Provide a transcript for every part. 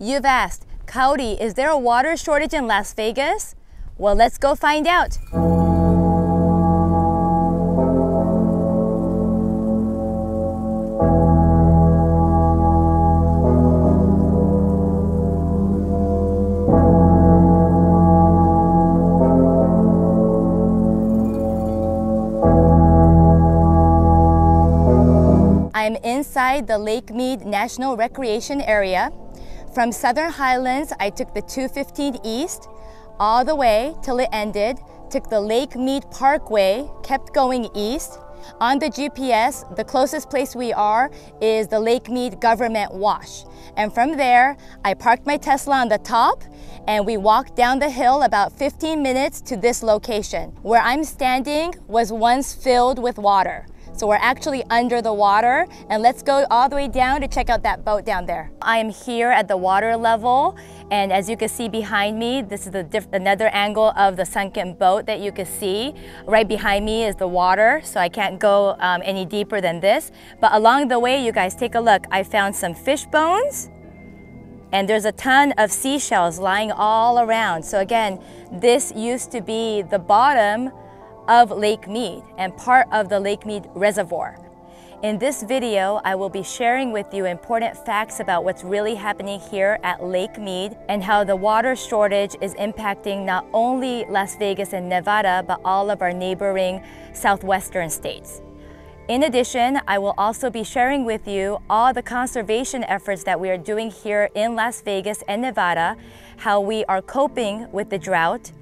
You've asked, Kaori, is there a water shortage in Las Vegas? Well, let's go find out. I'm inside the Lake Mead National Recreation Area. From Southern Highlands, I took the 215 East all the way till it ended, took the Lake Mead Parkway, kept going east. On the GPS, the closest place we are is the Lake Mead Government Wash. And from there, I parked my Tesla on the top and we walked down the hill about 15 minutes to this location. Where I'm standing was once filled with water. So we're actually under the water and let's go all the way down to check out that boat down there. I am here at the water level and as you can see behind me, this is the another angle of the sunken boat that you can see. Right behind me is the water, so I can't go um, any deeper than this. But along the way, you guys take a look. I found some fish bones and there's a ton of seashells lying all around. So again, this used to be the bottom of Lake Mead and part of the Lake Mead Reservoir. In this video, I will be sharing with you important facts about what's really happening here at Lake Mead and how the water shortage is impacting not only Las Vegas and Nevada, but all of our neighboring southwestern states. In addition, I will also be sharing with you all the conservation efforts that we are doing here in Las Vegas and Nevada, how we are coping with the drought,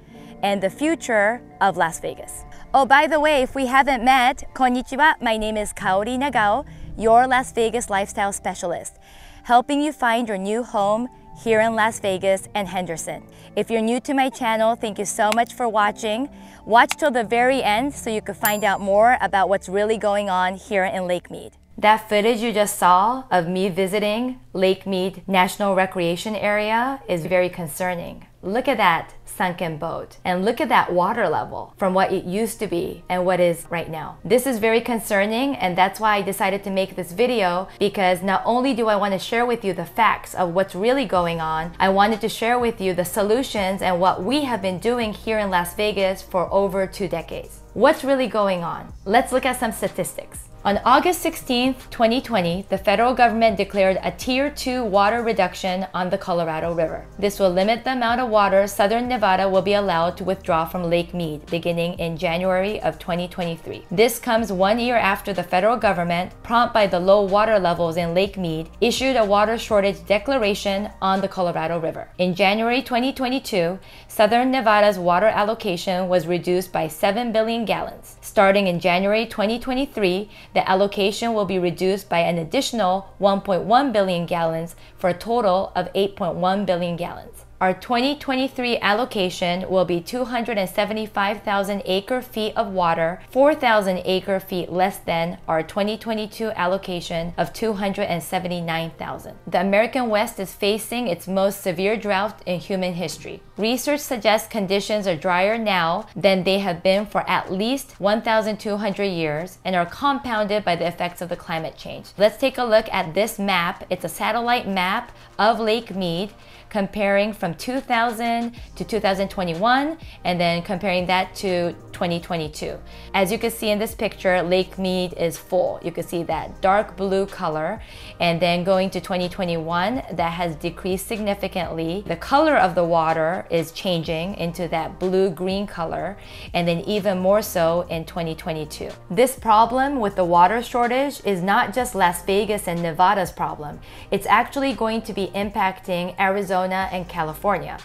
and the future of Las Vegas. Oh, by the way, if we haven't met, konnichiwa, my name is Kaori Nagao, your Las Vegas lifestyle specialist, helping you find your new home here in Las Vegas and Henderson. If you're new to my channel, thank you so much for watching. Watch till the very end so you can find out more about what's really going on here in Lake Mead. That footage you just saw of me visiting Lake Mead National Recreation Area is very concerning. Look at that sunken boat. And look at that water level from what it used to be and what is right now. This is very concerning and that's why I decided to make this video because not only do I want to share with you the facts of what's really going on, I wanted to share with you the solutions and what we have been doing here in Las Vegas for over two decades. What's really going on? Let's look at some statistics. On August 16, 2020, the federal government declared a Tier 2 water reduction on the Colorado River. This will limit the amount of water southern Nevada will be allowed to withdraw from Lake Mead beginning in January of 2023. This comes one year after the federal government, prompted by the low water levels in Lake Mead, issued a water shortage declaration on the Colorado River. In January 2022, southern Nevada's water allocation was reduced by 7 billion gallons. Starting in January 2023, the allocation will be reduced by an additional 1.1 billion gallons for a total of 8.1 billion gallons. Our 2023 allocation will be 275,000 acre feet of water, 4,000 acre feet less than our 2022 allocation of 279,000. The American West is facing its most severe drought in human history. Research suggests conditions are drier now than they have been for at least 1,200 years and are compounded by the effects of the climate change. Let's take a look at this map. It's a satellite map of Lake Mead comparing from 2000 to 2021 and then comparing that to 2022. As you can see in this picture, Lake Mead is full. You can see that dark blue color and then going to 2021 that has decreased significantly. The color of the water is changing into that blue-green color and then even more so in 2022. This problem with the water shortage is not just Las Vegas and Nevada's problem. It's actually going to be impacting Arizona Arizona, and California.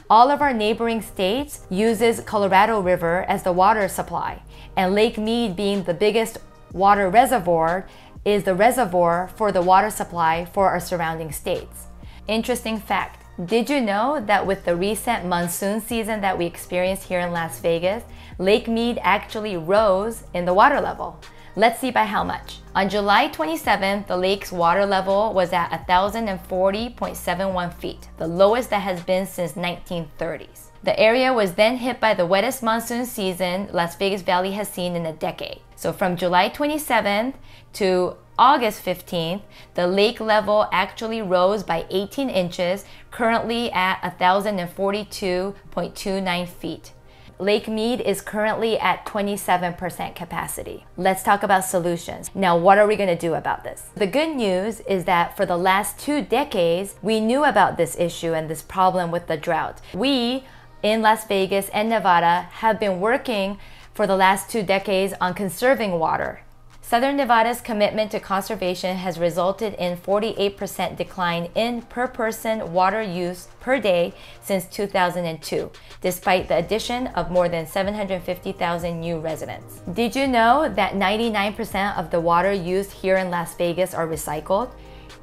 All of our neighboring states uses Colorado River as the water supply, and Lake Mead being the biggest water reservoir is the reservoir for the water supply for our surrounding states. Interesting fact, did you know that with the recent monsoon season that we experienced here in Las Vegas, Lake Mead actually rose in the water level? Let's see by how much. On July 27th, the lake's water level was at 1,040.71 feet, the lowest that has been since 1930s. The area was then hit by the wettest monsoon season Las Vegas Valley has seen in a decade. So from July 27th to August 15th, the lake level actually rose by 18 inches, currently at 1,042.29 feet. Lake Mead is currently at 27% capacity. Let's talk about solutions. Now, what are we going to do about this? The good news is that for the last two decades, we knew about this issue and this problem with the drought. We in Las Vegas and Nevada have been working for the last two decades on conserving water. Southern Nevada's commitment to conservation has resulted in 48% decline in per person water use per day since 2002, despite the addition of more than 750,000 new residents. Did you know that 99% of the water used here in Las Vegas are recycled?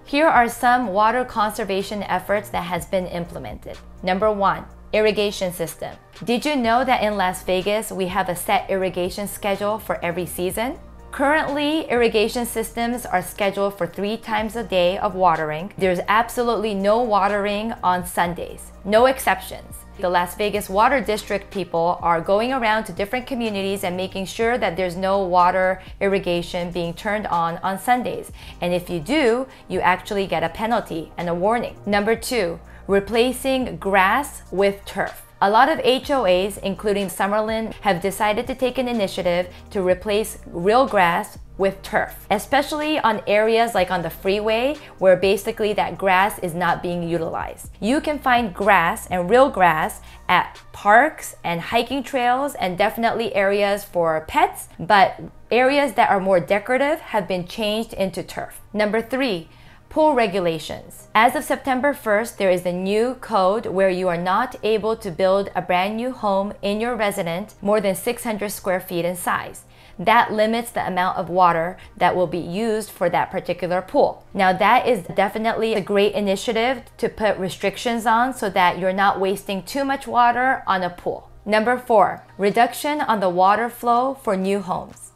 Here are some water conservation efforts that has been implemented. Number one, irrigation system. Did you know that in Las Vegas we have a set irrigation schedule for every season? Currently, irrigation systems are scheduled for three times a day of watering. There's absolutely no watering on Sundays, no exceptions. The Las Vegas Water District people are going around to different communities and making sure that there's no water irrigation being turned on on Sundays. And if you do, you actually get a penalty and a warning. Number two, replacing grass with turf. A lot of HOAs, including Summerlin, have decided to take an initiative to replace real grass with turf, especially on areas like on the freeway where basically that grass is not being utilized. You can find grass and real grass at parks and hiking trails and definitely areas for pets, but areas that are more decorative have been changed into turf. Number three, Pool regulations. As of September 1st, there is a new code where you are not able to build a brand new home in your residence more than 600 square feet in size. That limits the amount of water that will be used for that particular pool. Now, that is definitely a great initiative to put restrictions on so that you're not wasting too much water on a pool. Number four, reduction on the water flow for new homes.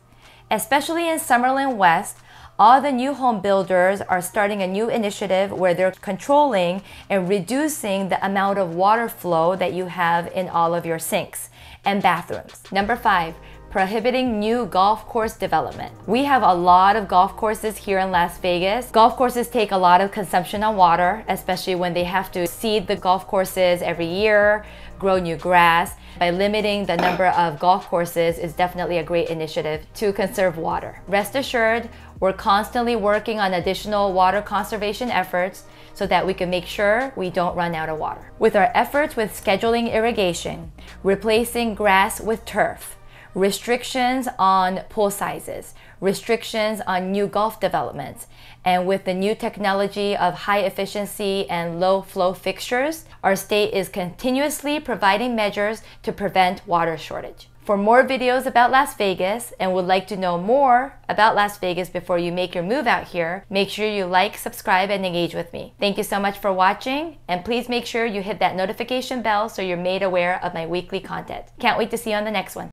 Especially in Summerlin West, all the new home builders are starting a new initiative where they're controlling and reducing the amount of water flow that you have in all of your sinks and bathrooms. Number five, prohibiting new golf course development. We have a lot of golf courses here in Las Vegas. Golf courses take a lot of consumption on water, especially when they have to seed the golf courses every year, grow new grass. By limiting the number of golf courses is definitely a great initiative to conserve water. Rest assured, we're constantly working on additional water conservation efforts so that we can make sure we don't run out of water. With our efforts with scheduling irrigation, replacing grass with turf, restrictions on pool sizes, restrictions on new golf developments, and with the new technology of high efficiency and low flow fixtures, our state is continuously providing measures to prevent water shortage. For more videos about Las Vegas and would like to know more about Las Vegas before you make your move out here, make sure you like, subscribe, and engage with me. Thank you so much for watching, and please make sure you hit that notification bell so you're made aware of my weekly content. Can't wait to see you on the next one.